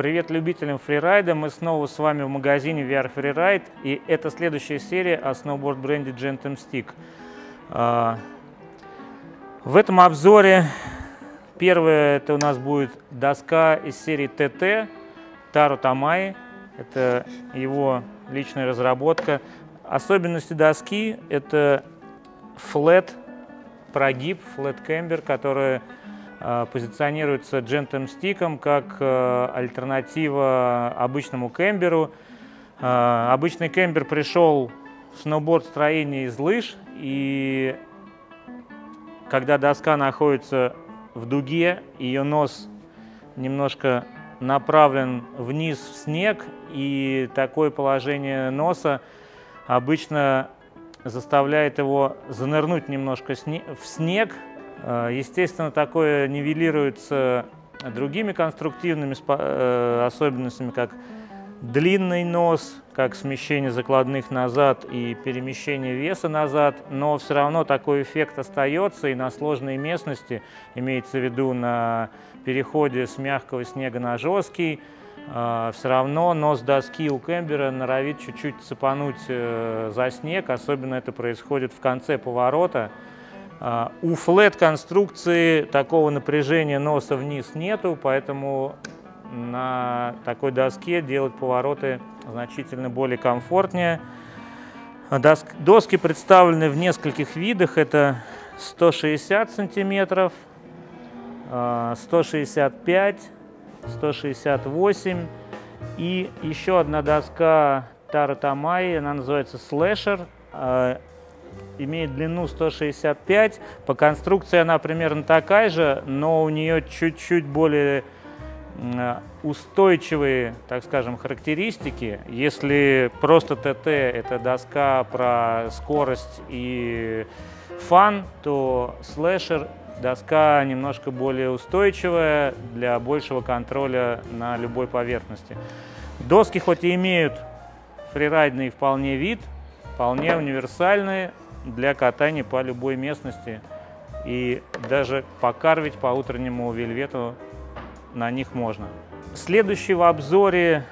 Привет любителям фрирайда, мы снова с вами в магазине VR Freeride и это следующая серия о сноуборд-бренде Gentem Stick. А, в этом обзоре первое это у нас будет доска из серии ТТ Таро Тамай, это его личная разработка. Особенности доски это флет прогиб, флет кембер, который позиционируется джентом стиком как э, альтернатива обычному кемберу. Э, обычный кембер пришел в сноуборд-строение из лыж, и когда доска находится в дуге, ее нос немножко направлен вниз в снег, и такое положение носа обычно заставляет его занырнуть немножко в снег, Э, естественно, такое нивелируется другими конструктивными э, особенностями, как длинный нос, как смещение закладных назад и перемещение веса назад, но все равно такой эффект остается и на сложной местности, имеется в виду на переходе с мягкого снега на жесткий, э, все равно нос доски у кембера норовит чуть-чуть цепануть за снег, особенно это происходит в конце поворота, а, у флет-конструкции такого напряжения носа вниз нету, поэтому на такой доске делать повороты значительно более комфортнее. Доски представлены в нескольких видах. Это 160 сантиметров, 165, 168 и еще одна доска Тара Тамай, она называется Slasher. Имеет длину 165. По конструкции она примерно такая же, но у нее чуть-чуть более устойчивые, так скажем, характеристики. Если просто ТТ – это доска про скорость и фан, то слэшер – доска немножко более устойчивая для большего контроля на любой поверхности. Доски хоть и имеют фрирайдный вполне вид, вполне универсальные, для катания по любой местности. И даже покарвить по утреннему вельвету на них можно. Следующий в обзоре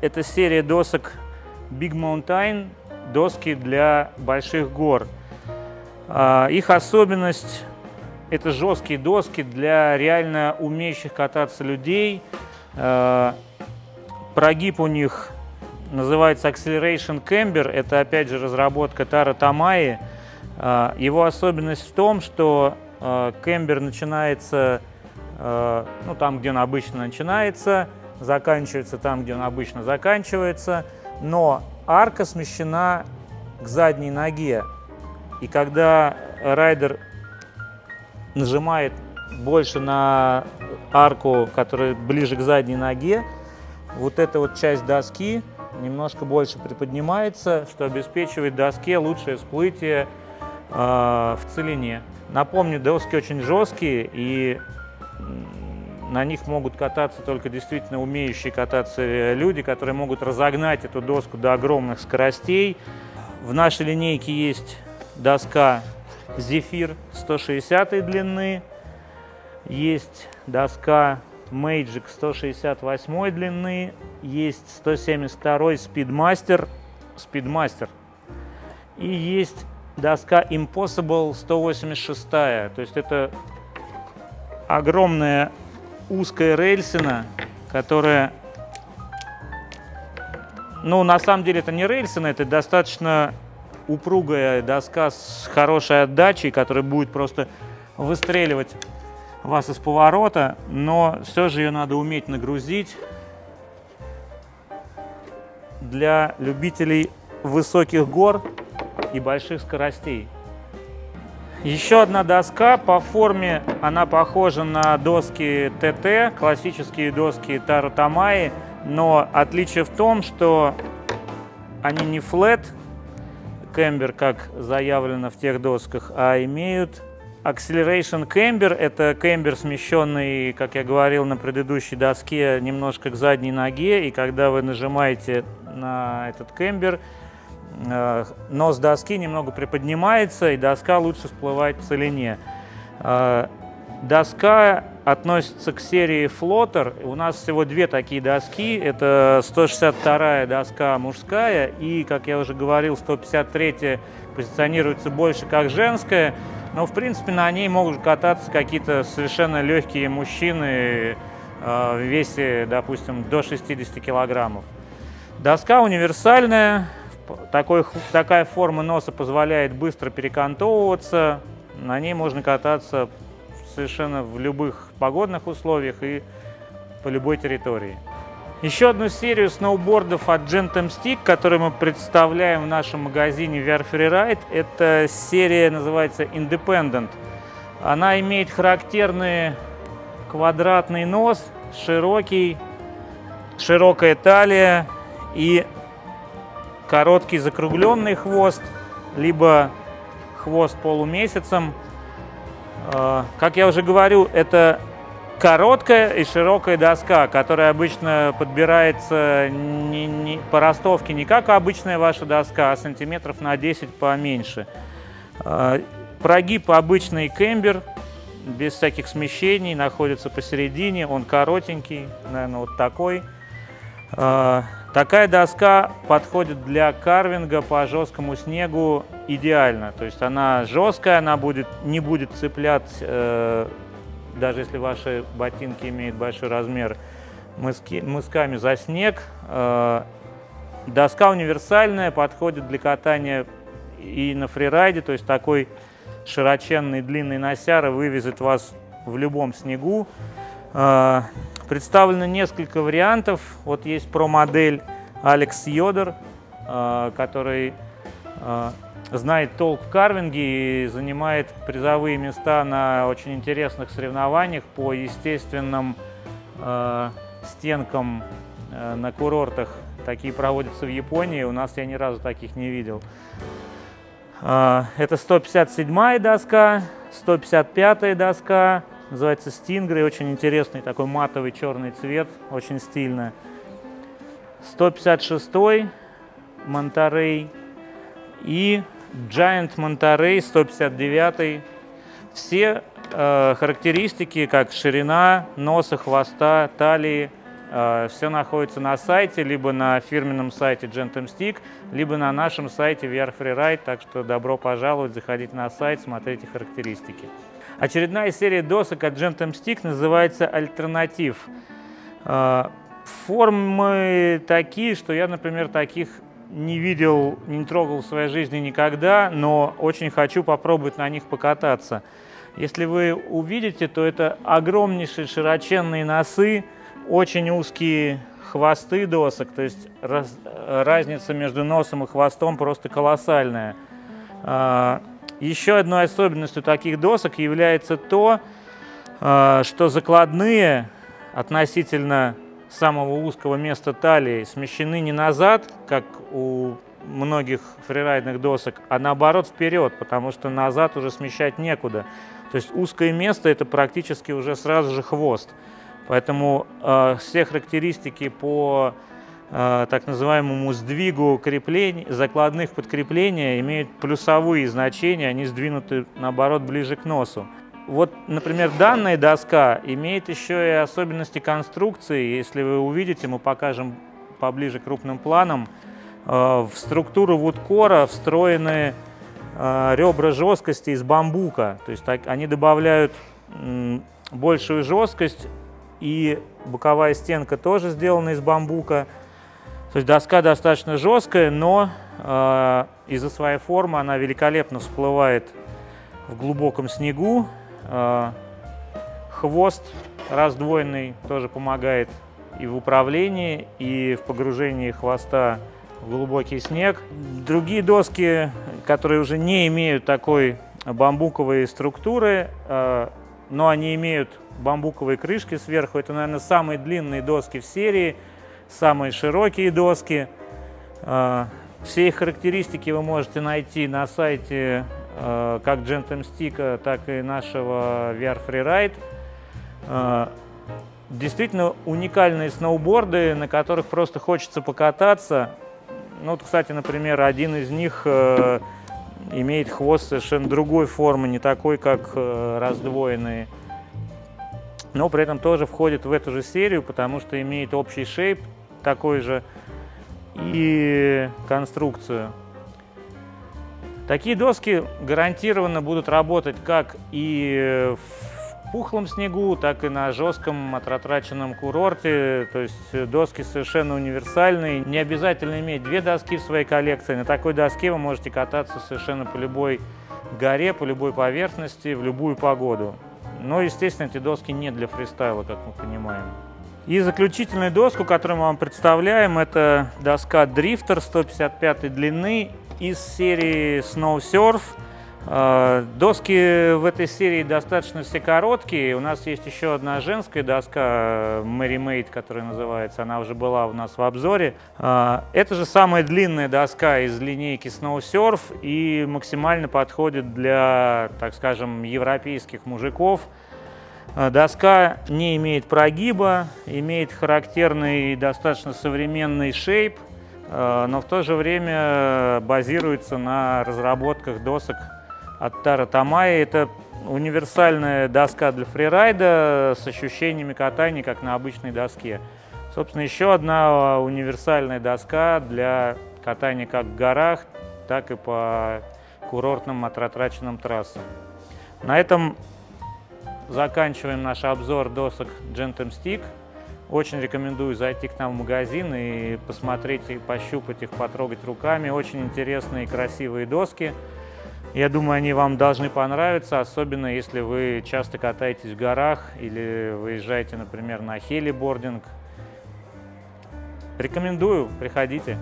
это серия досок Big Mountain, доски для больших гор. А, их особенность – это жесткие доски для реально умеющих кататься людей. А, прогиб у них называется Acceleration Camber. Это, опять же, разработка Тара Тамаи. А, его особенность в том, что кембер начинается а, ну, там, где он обычно начинается, заканчивается там, где он обычно заканчивается, но арка смещена к задней ноге. И когда райдер нажимает больше на арку, которая ближе к задней ноге, вот эта вот часть доски немножко больше приподнимается, что обеспечивает доске лучшее всплытие э, в целине. Напомню, доски очень жесткие и на них могут кататься только действительно умеющие кататься люди, которые могут разогнать эту доску до огромных скоростей. В нашей линейке есть доска Zephyr 160 длины, есть доска Magic 168 длины, есть 172 Speedmaster, Speedmaster и есть доска Impossible 186. То есть это огромная узкая рельсина, которая, ну, на самом деле это не рельсина, это достаточно упругая доска с хорошей отдачей, которая будет просто выстреливать вас из поворота, но все же ее надо уметь нагрузить для любителей высоких гор и больших скоростей. Еще одна доска, по форме она похожа на доски ТТ, классические доски Тару Тамаи, но отличие в том, что они не флет, кембер, как заявлено в тех досках, а имеют Acceleration Camber – это кембер, смещенный, как я говорил на предыдущей доске, немножко к задней ноге. И когда вы нажимаете на этот кембер, э, нос доски немного приподнимается, и доска лучше всплывает в целине. Э, доска относится к серии Floater. У нас всего две такие доски. Это 162 доска мужская и, как я уже говорил, 153 позиционируется больше как женская. Но, в принципе, на ней могут кататься какие-то совершенно легкие мужчины э, в весе, допустим, до 60 килограммов. Доска универсальная. Такой, такая форма носа позволяет быстро перекантовываться. На ней можно кататься совершенно в любых погодных условиях и по любой территории. Еще одну серию сноубордов от Gentem Stick, которую мы представляем в нашем магазине VR Freeride, это серия называется Independent. Она имеет характерный квадратный нос, широкий, широкая талия и короткий закругленный хвост, либо хвост полумесяцем – а, как я уже говорю, это короткая и широкая доска, которая обычно подбирается не, не, по ростовке не как обычная ваша доска, а сантиметров на 10 поменьше. А, прогиб обычный кембер, без всяких смещений, находится посередине, он коротенький, наверное, вот такой. А, такая доска подходит для карвинга по жесткому снегу идеально. То есть она жесткая, она будет, не будет цеплять, э, даже если ваши ботинки имеют большой размер, мыски, мысками за снег. Э, доска универсальная, подходит для катания и на фрирайде, то есть такой широченный длинный носяра вывезет вас в любом снегу. Э, представлено несколько вариантов. Вот есть про модель Алекс Йодер, э, который знает толк в карвинге и занимает призовые места на очень интересных соревнованиях по естественным э, стенкам э, на курортах. Такие проводятся в Японии, у нас я ни разу таких не видел. Э, это 157 доска, 155 доска, называется Stingray, очень интересный такой матовый черный цвет, очень стильно. 156 Монтерей и Giant Monterey 159. Все э, характеристики, как ширина носа, хвоста, талии, э, все находится на сайте, либо на фирменном сайте Gentem Stick, либо на нашем сайте VR Freeride, так что добро пожаловать, заходите на сайт, смотрите характеристики. Очередная серия досок от Gentem Stick называется «Альтернатив». Э, формы такие, что я, например, таких не видел, не трогал в своей жизни никогда, но очень хочу попробовать на них покататься. Если вы увидите, то это огромнейшие широченные носы, очень узкие хвосты досок, то есть раз, разница между носом и хвостом просто колоссальная. А, еще одной особенностью таких досок является то, а, что закладные относительно самого узкого места талии смещены не назад, как у многих фрирайдных досок, а наоборот вперед, потому что назад уже смещать некуда. То есть узкое место это практически уже сразу же хвост. Поэтому э, все характеристики по э, так называемому сдвигу креплений, закладных подкрепления имеют плюсовые значения, они сдвинуты наоборот ближе к носу. Вот, например, данная доска имеет еще и особенности конструкции. Если вы увидите, мы покажем поближе крупным планом. Э, в структуру вудкора встроены э, ребра жесткости из бамбука. То есть они добавляют большую жесткость, и боковая стенка тоже сделана из бамбука. То есть доска достаточно жесткая, но э, из-за своей формы она великолепно всплывает в глубоком снегу. А, хвост раздвоенный тоже помогает и в управлении, и в погружении хвоста в глубокий снег. Другие доски, которые уже не имеют такой бамбуковой структуры, а, но они имеют бамбуковые крышки сверху. Это, наверное, самые длинные доски в серии, самые широкие доски. А, все их характеристики вы можете найти на сайте как Gentem Stick, так и нашего VR Freeride. Э, действительно уникальные сноуборды, на которых просто хочется покататься. Ну, вот, кстати, например, один из них э, имеет хвост совершенно другой формы, не такой, как раздвоенный. но при этом тоже входит в эту же серию, потому что имеет общий шейп такой же и конструкцию. Такие доски гарантированно будут работать как и в пухлом снегу, так и на жестком отратраченном курорте. То есть доски совершенно универсальные. Не обязательно иметь две доски в своей коллекции. На такой доске вы можете кататься совершенно по любой горе, по любой поверхности, в любую погоду. Но, естественно, эти доски не для фристайла, как мы понимаем. И заключительную доску, которую мы вам представляем, это доска Drifter 155 длины из серии Snow Surf. А, доски в этой серии достаточно все короткие. У нас есть еще одна женская доска Mary Made, которая называется. Она уже была у нас в обзоре. А, это же самая длинная доска из линейки Snow Surf и максимально подходит для, так скажем, европейских мужиков. А, доска не имеет прогиба, имеет характерный достаточно современный шейп, а, но в то же время базируется на разработках досок от Тара Тамай. Это универсальная доска для фрирайда с ощущениями катания, как на обычной доске. Собственно, еще одна универсальная доска для катания как в горах, так и по курортным отратраченным трассам. На этом заканчиваем наш обзор досок Gentem Stick. Очень рекомендую зайти к нам в магазин и посмотреть, и пощупать их, потрогать руками. Очень интересные и красивые доски. Я думаю, они вам должны понравиться, особенно если вы часто катаетесь в горах или выезжаете, например, на хелибординг. Рекомендую, приходите.